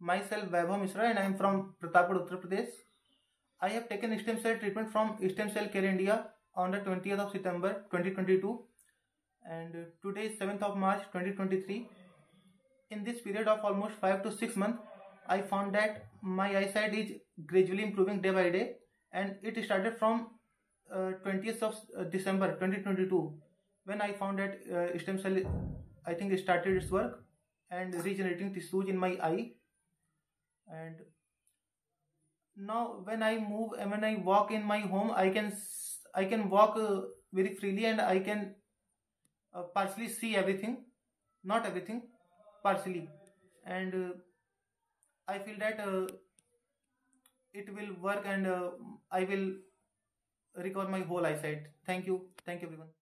myself Vaibhav Mishra and I am from Pratapgarh, Uttar Pradesh. I have taken stem cell treatment from Stem Cell Care India on the 20th of September 2022 and today is 7th of March 2023. In this period of almost 5 to 6 months, I found that my eyesight is gradually improving day by day and it started from uh, 20th of uh, December 2022 when I found that uh, stem cell I think started its work and regenerating tissues in my eye and now when I move and when I walk in my home I can I can walk uh, very freely and I can uh, partially see everything not everything partially and uh, I feel that uh, it will work and uh, I will recover my whole eyesight. Thank you. Thank you everyone.